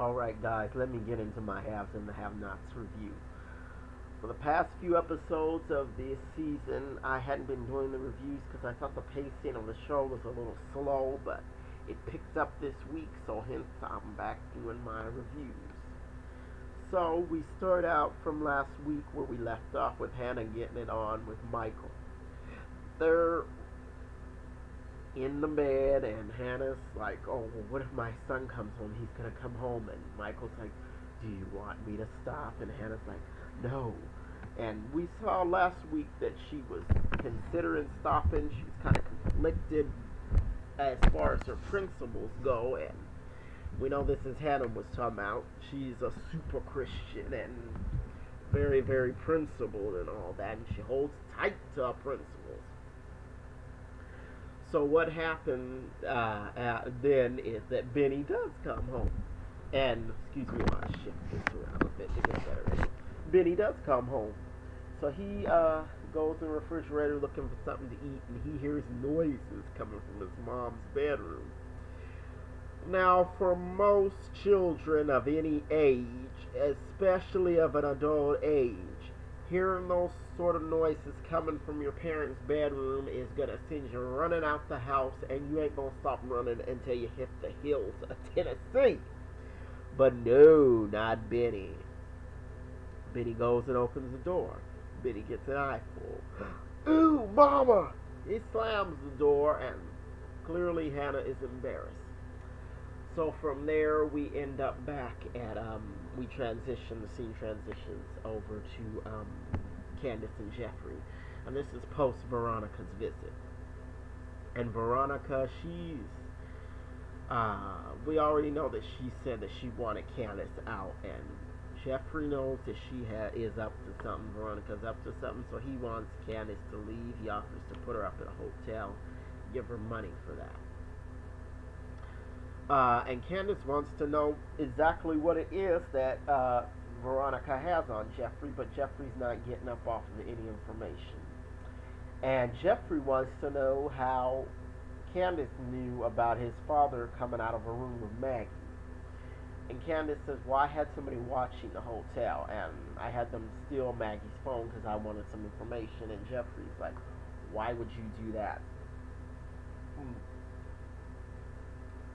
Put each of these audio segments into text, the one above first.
Alright, guys, let me get into my haves and the have nots review. For the past few episodes of this season, I hadn't been doing the reviews because I thought the pacing of the show was a little slow, but it picked up this week, so hence I'm back doing my reviews. So, we start out from last week where we left off with Hannah getting it on with Michael. They're in the bed, and Hannah's like, "Oh, well, what if my son comes home? He's gonna come home." And Michael's like, "Do you want me to stop?" And Hannah's like, "No." And we saw last week that she was considering stopping. She was kind of conflicted as far as her principles go, and we know this is Hannah was talking about. She's a super Christian and very, very principled and all that, and she holds tight to her principles. So what happened uh, uh, then is that Benny does come home, and excuse me while I shift this around a bit to get better. Benny does come home, so he uh, goes in the refrigerator looking for something to eat, and he hears noises coming from his mom's bedroom. Now, for most children of any age, especially of an adult age, hearing those sort of noises coming from your parents' bedroom is gonna send you running out the house, and you ain't gonna stop running until you hit the hills of Tennessee. But no, not Benny. Benny goes and opens the door. Benny gets an eyeful. Ooh, mama! He slams the door, and clearly Hannah is embarrassed. So from there, we end up back at um, we transition, the scene transitions over to um, Candace and Jeffrey. And this is post Veronica's visit. And Veronica, she's, uh, we already know that she said that she wanted Candace out. And Jeffrey knows that she ha- is up to something. Veronica's up to something. So he wants Candace to leave. He offers to put her up at a hotel, give her money for that. Uh, and Candace wants to know exactly what it is that uh, Veronica has on Jeffrey, but Jeffrey's not getting up off of any information. And Jeffrey wants to know how Candace knew about his father coming out of a room with Maggie. And Candace says, Well, I had somebody watching the hotel, and I had them steal Maggie's phone because I wanted some information. And Jeffrey's like, Why would you do that? Hmm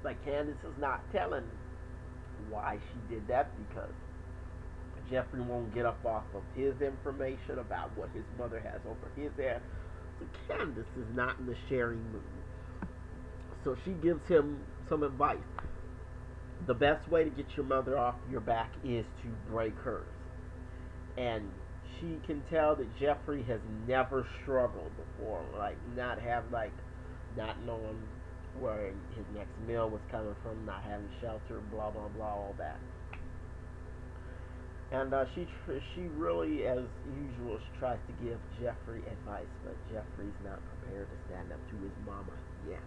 like Candace is not telling why she did that because Jeffrey won't get up off of his information about what his mother has over his head. So Candace is not in the sharing mood. So she gives him some advice. The best way to get your mother off your back is to break hers. And she can tell that Jeffrey has never struggled before, like not have like not knowing where his next meal was coming from, not having shelter, blah blah blah, all that. And uh, she she really, as usual, she tries to give Jeffrey advice, but Jeffrey's not prepared to stand up to his mama yet.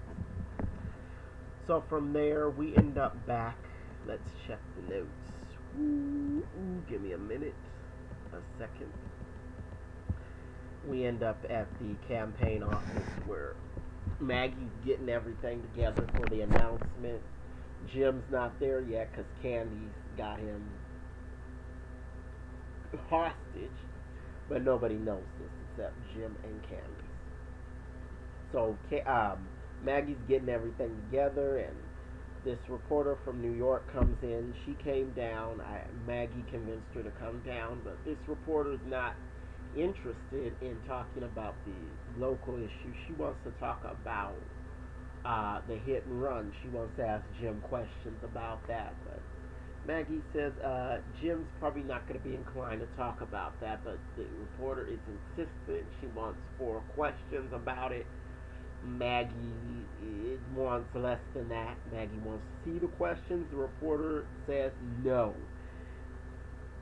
So from there, we end up back. Let's check the notes. Ooh, ooh, give me a minute, a second. We end up at the campaign office where Maggie's getting everything together for the announcement. Jim's not there yet because Candy's got him hostage, but nobody knows this except Jim and Candy. So um, Maggie's getting everything together, and this reporter from New York comes in. She came down. I, Maggie convinced her to come down, but this reporter's not interested in talking about the local issue. She wants to talk about uh, the hit and run. She wants to ask Jim questions about that. But Maggie says uh, Jim's probably not going to be inclined to talk about that. But the reporter is insistent. She wants four questions about it. Maggie wants less than that. Maggie wants to see the questions. The reporter says no.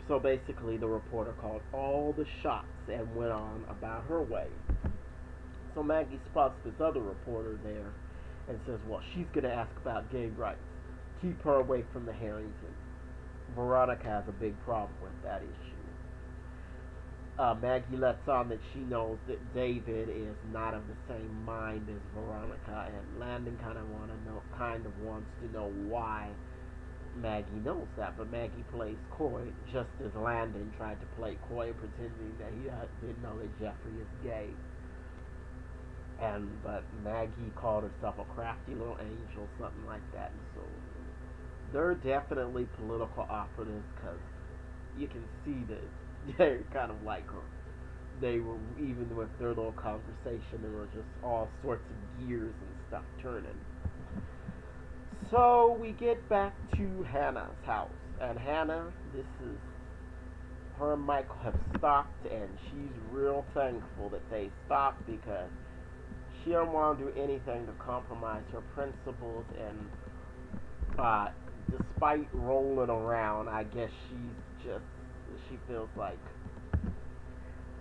So basically, the reporter called all the shots and went on about her way. So Maggie spots this other reporter there and says, Well, she's going to ask about gay rights. Keep her away from the Harringtons. Veronica has a big problem with that issue. Uh, Maggie lets on that she knows that David is not of the same mind as Veronica, and Landon kind of kind of wants to know why Maggie knows that, but Maggie plays coy, just as Landon tried to play coy, pretending that he uh, didn't know that Jeffrey is gay. And but Maggie called herself a crafty little angel, something like that. And so they're definitely political operatives because you can see that they're kind of like her. They were even with their little conversation, there were just all sorts of gears and stuff turning. So we get back to Hannah's house, and Hannah, this is her and Michael have stopped, and she's real thankful that they stopped because she don't want to do anything to compromise her principles, and uh, despite rolling around, I guess she's just she feels like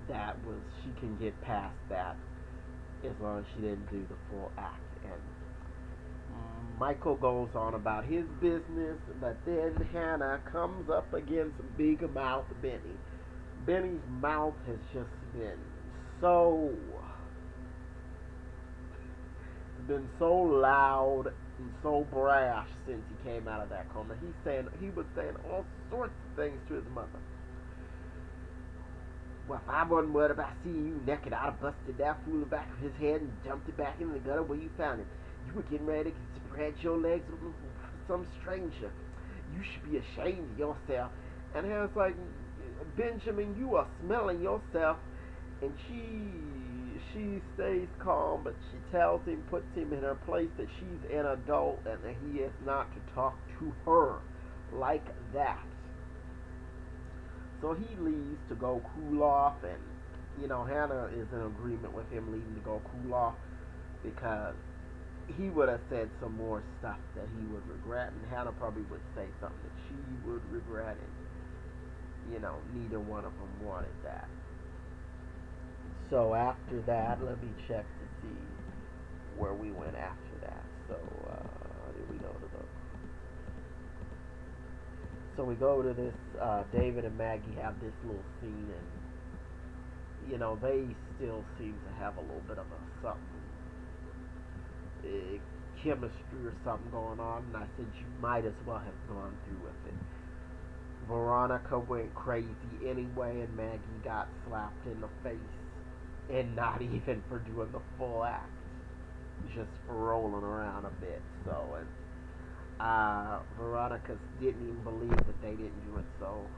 that was she can get past that as long as she didn't do the full act. And Michael goes on about his business, but then Hannah comes up against Big Mouth Benny. Benny's mouth has just been so been so loud and so brash since he came out of that coma. He's saying he was saying all sorts of things to his mother. Well, if I wasn't worried about seeing you naked, I'd have busted that fool in the back of his head and jumped it back in the gutter where you found it. You were getting ready to spread your legs with some stranger. You should be ashamed of yourself. And Hannah's like, Benjamin, you are smelling yourself. And she she stays calm, but she tells him, puts him in her place that she's an adult and that he is not to talk to her like that. So he leaves to go cool off, and you know Hannah is in agreement with him leaving to go cool off because he would have said some more stuff that he would regret, and Hannah probably would say something that she would regret, and you know neither one of them wanted that. So after that, let me check to see where we went after that. So uh, we go to the? So we go to this. Uh, David and Maggie have this little scene, and you know they still seem to have a little bit of a something uh, chemistry or something going on, and I said you might as well have gone through with it. Veronica went crazy anyway, and Maggie got slapped in the face, and not even for doing the full act, just for rolling around a bit. So, and uh, Veronica didn't even believe that they didn't do it. So,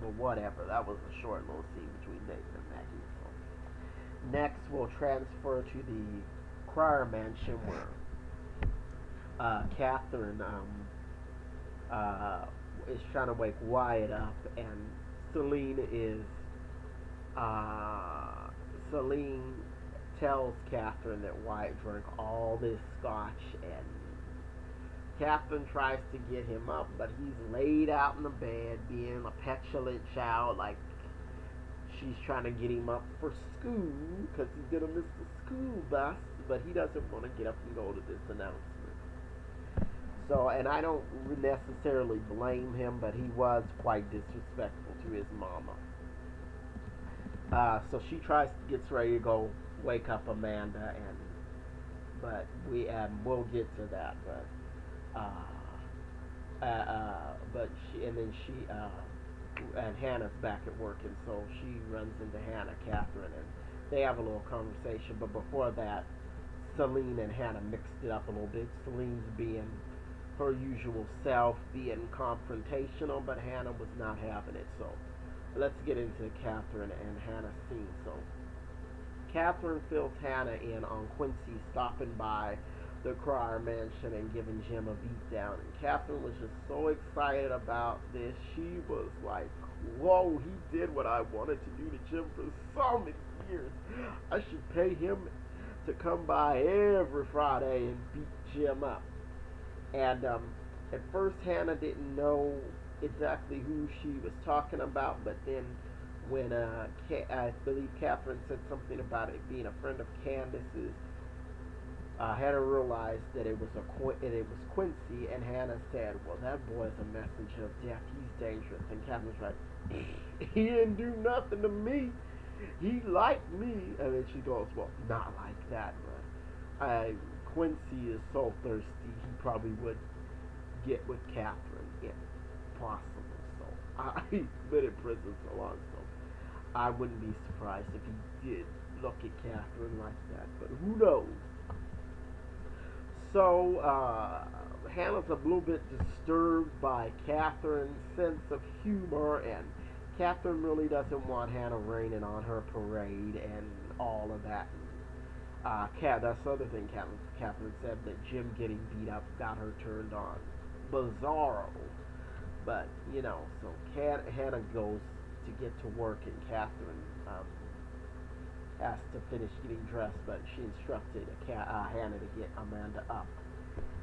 but whatever. That was a short little scene between David and Maggie. So, next we'll transfer to the Cryer Mansion where uh, Catherine um, uh, is trying to wake Wyatt up, and Celine is uh, Celine tells Catherine that Wyatt drank all this scotch, and Catherine tries to get him up, but he's laid out in the bed, being a petulant child, like she's trying to get him up for school because he's gonna miss the school bus but he doesn't want to get up and go to this announcement. So, and I don't necessarily blame him, but he was quite disrespectful to his mama. Uh, so she tries to gets ready to go wake up Amanda, and but we um, we'll get to that, but uh, uh, uh, but she and then she uh, and Hannah's back at work, and so she runs into Hannah, Catherine, and they have a little conversation. But before that, Celine and Hannah mixed it up a little bit. Celine's being her usual self, being confrontational, but Hannah was not having it. So let's get into Catherine and Hannah's scene. So Catherine fills Hannah in on Quincy stopping by the Cryer Mansion and giving Jim a beat down. And Catherine was just so excited about this. She was like, whoa, he did what I wanted to do to Jim for so many years. I should pay him to come by every Friday and beat Jim up. And um, at first, Hannah didn't know exactly who she was talking about, but then when uh, I believe Catherine said something about it being a friend of Candace's, uh, Hannah realized that it was a it was Quincy, and Hannah said, "Well, that boy's a messenger of death. He's dangerous." And Catherine's like, "He didn't do nothing to me." He liked me. And then she goes, well, not like that, but I, Quincy is so thirsty, he probably would get with Catherine if possible. So I've been in prison so long, so I wouldn't be surprised if he did look at Catherine like that. But who knows? So uh, Hannah's a little bit disturbed by Catherine's sense of humor, and Catherine really doesn't want Hannah raining on her parade and all of that. Uh, Cat, that's the other thing Catherine, Catherine said that Jim getting beat up got her turned on. Bizarro. But, you know, so Cat, Hannah goes to get to work, and Catherine um, has to finish getting dressed, but she instructed Cat, uh, Hannah to get Amanda up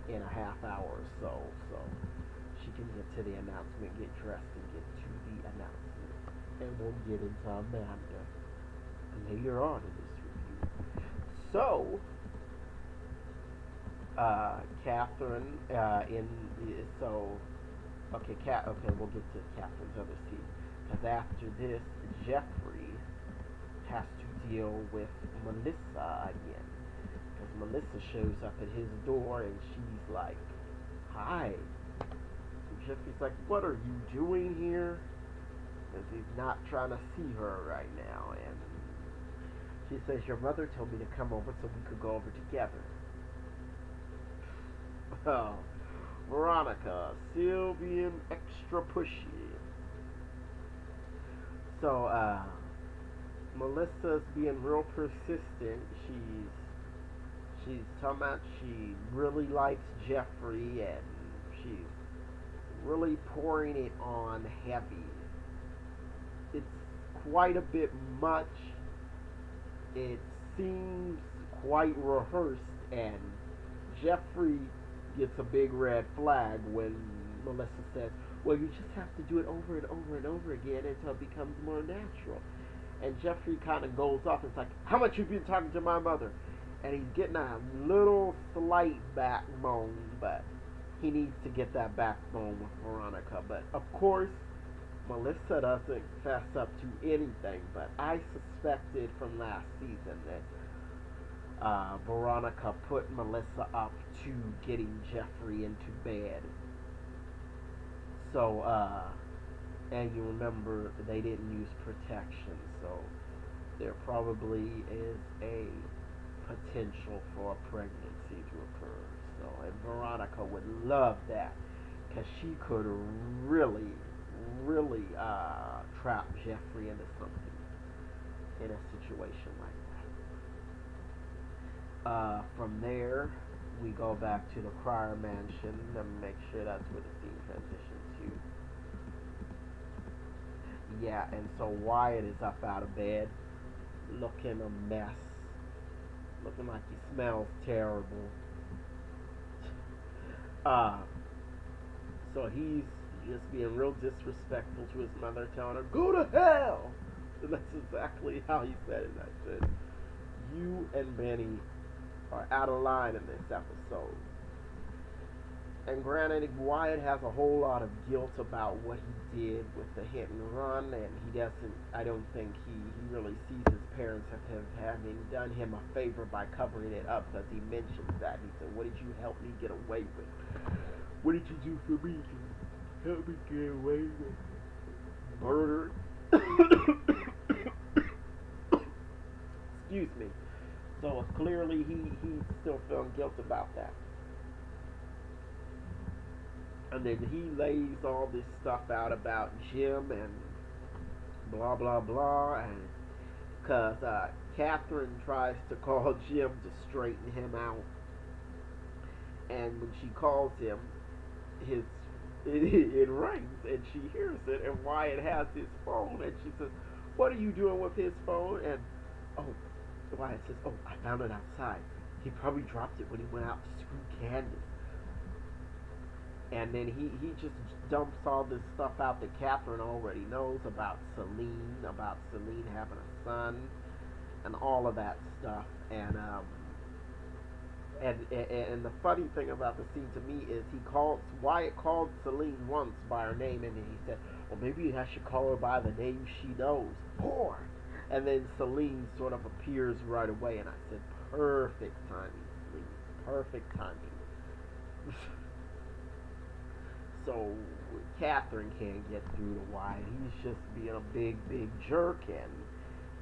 in a half hour or so, so she can get to the announcement, get dressed, and get to the announcement. And we'll get into Amanda later on in this review. So, uh, Catherine, uh, in so, okay, Cat, okay, we'll get to Catherine's other scene. Because after this, Jeffrey has to deal with Melissa again. Because Melissa shows up at his door and she's like, Hi. And Jeffrey's like, What are you doing here? He's not trying to see her right now. And she says, Your mother told me to come over so we could go over together. Oh, Veronica, still being extra pushy. So, uh, Melissa's being real persistent. She's she's talking about she really likes Jeffrey and she's really pouring it on heavy. Quite a bit much. It seems quite rehearsed and Jeffrey gets a big red flag when Melissa says, well, you just have to do it over and over and over again until it becomes more natural. And Jeffrey kind of goes off and it's like, how much have you been talking to my mother? And he's getting a little slight backbone, but he needs to get that backbone with Veronica. But of course, Melissa doesn't fess up to anything. But I suspected from last season that uh, Veronica put Melissa up to getting Jeffrey into bed so, uh, and you remember they didn't use protection, so there probably is a potential for a pregnancy to occur. So, and Veronica would love that because she could really, really uh, trap Jeffrey into something in a situation like that. Uh, from there, we go back to the Cryer Mansion and make sure that's where the scene transitions to. yeah, and so Wyatt is up out of bed, looking a mess, looking like he smells terrible. Uh, so he's just being real disrespectful to his mother, telling her, "Go to hell." And that's exactly how he said it. I said, "You and Benny are out of line in this episode." And granted, Wyatt has a whole lot of guilt about what he did with the hit and run, and he doesn't. I don't think he, he really sees his parents have having done him a favor by covering it up, because he mentions that. He said, "What did you help me get away with? What did you do for me help me get away with murder?" Excuse me. So clearly, he he's still feeling guilt about that and then he lays all this stuff out about Jim and blah blah blah, and because uh, Catherine tries to call Jim to straighten him out, and when she calls him, his it, it rings and she hears it, and Wyatt has his phone, and she says, "What are you doing with his phone?" And oh, Wyatt says, "Oh, I found it outside. He probably dropped it when he went out to screw Candace." and then he, he just dumps all this stuff out that Catherine already knows about Celine, about Celine having a son, and all of that stuff. And um, and, and and the funny thing about the scene to me is he called Wyatt called Celine once by her name, and then he said, "Well, maybe I should call her by the name she knows, Whore." And then Celine sort of appears right away, and I said, "Perfect timing, Celine. Perfect timing." so Catherine can't get through to Wyatt. He's just being a big, big jerk, and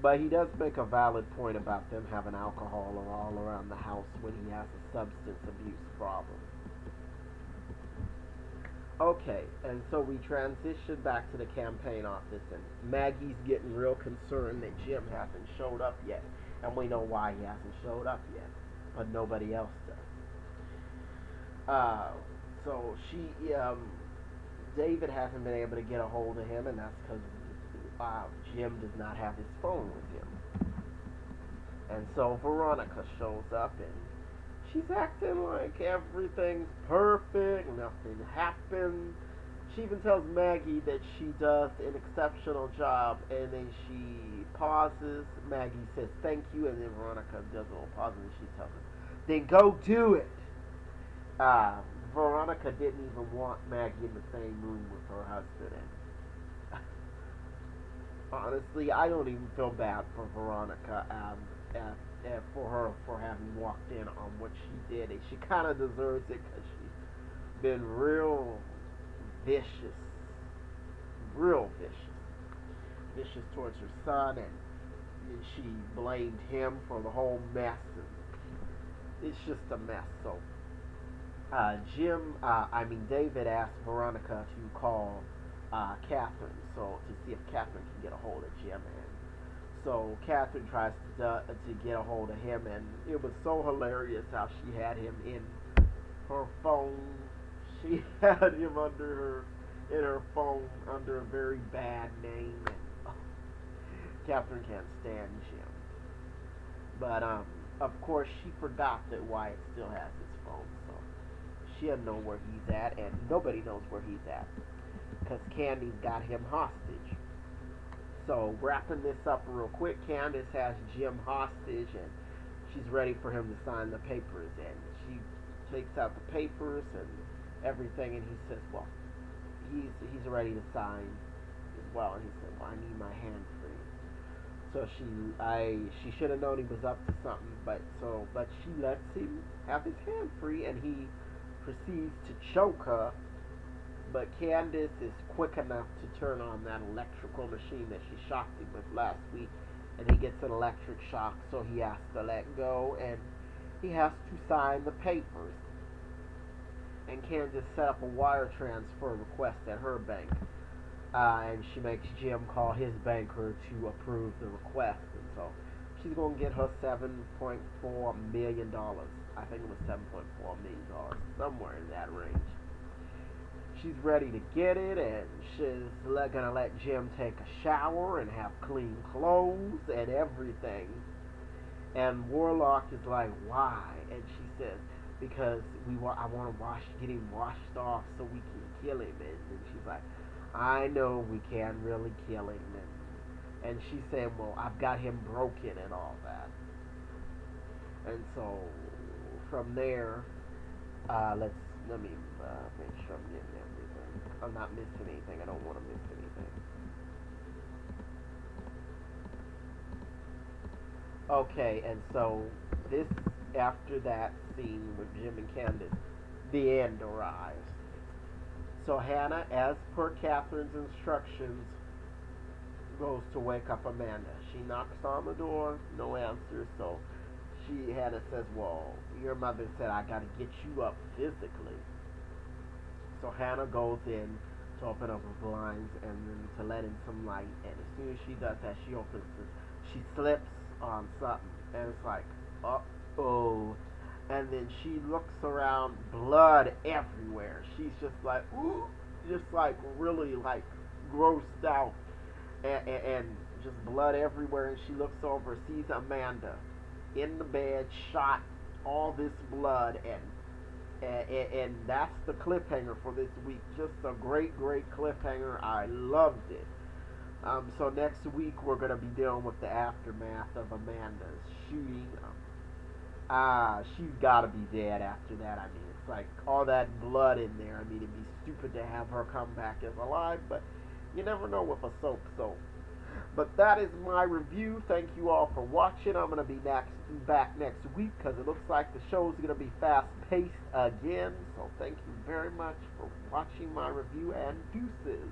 but he does make a valid point about them having alcohol all around the house when he has a substance abuse problem. Okay, and so we transition back to the campaign office, and Maggie's getting real concerned that Jim hasn't showed up yet, and we know why he hasn't showed up yet, but nobody else does. Uh, so she, um, David hasn't been able to get a hold of him, and that's because uh, Jim does not have his phone with him. And so Veronica shows up, and she's acting like everything's perfect, nothing happened. She even tells Maggie that she does an exceptional job, and then she pauses. Maggie says thank you, and then Veronica does a little pause, and she tells her, then go do it. Uh, Veronica didn't even want Maggie in the same room with her husband, and honestly, I don't even feel bad for Veronica. Um, uh, uh, for her for having walked in on what she did. And she kind of deserves it because she's been real vicious, real vicious, vicious towards her son, and and she blamed him for the whole mess. And it's just a mess. So uh, Jim, uh, I mean David asked Veronica to call uh, Catherine, so to see if Catherine can get a hold of Jim and so Catherine tries to to get a hold of him, and it was so hilarious how she had him in her phone. She had him under her in her phone under a very bad name, and oh, Catherine can't stand Jim. But um, of course, she forgot that Wyatt still has his phone, so she doesn't know where he's at, and nobody knows where he's at because Candy's got him hostage. So wrapping this up real quick, Candace has Jim hostage and she's ready for him to sign the papers. And she takes out the papers and everything, and he says, "Well, he's he's ready to sign as well." And he said, "Well, I need my hand free." So she I she should have known he was up to something, but so but she lets him have his hand free, and he proceeds to choke her but Candace is quick enough to turn on that electrical machine that she shocked him with last week, and he gets an electric shock, so he has to let go, and he has to sign the papers. And Candace set up a wire transfer request at her bank, uh, and she makes Jim call his banker to approve the request, and so she's going to get her $7.4 million. I think it was $7.4 million, somewhere in that range she's ready to get it, and she's gonna let Jim take a shower and have clean clothes and everything. And Warlock is like, why? And she says, because we want, I want to wash, get him washed off so we can kill him. And, and she's like, I know we can't really kill him. And, and she's saying, well, I've got him broken and all that. And so from there, uh, let's let me uh, make sure I'm getting I'm not missing anything. I don't want to miss anything. Okay, and so this, after that scene with Jim and Candace, the end arrives. So Hannah, as per Catherine's instructions, goes to wake up Amanda. She knocks on the door, no answer, so she Hannah says, Well, your mother said I gotta get you up physically. So Hannah goes in to open up her blinds and then to let in some light. And as soon as she does that, she opens. She slips on something, and it's like, uh oh. And then she looks around, blood everywhere. She's just like, ooh, just like really like grossed out, and, and, and just blood everywhere. And she looks over, sees Amanda in the bed, shot, all this blood, and and, and, that's the cliffhanger for this week. Just a great, great cliffhanger. I loved it. Um, so next week we're going to be dealing with the aftermath of Amanda's shooting. Ah, uh, she's got to be dead after that. I mean, it's like all that blood in there. I mean, it'd be stupid to have her come back as alive, but you never know with a soap. So But that is my review. Thank you all for watching. I'm going to be next back next week because it looks like the show is going to be fast paced again. So thank you very much for watching my review and deuces.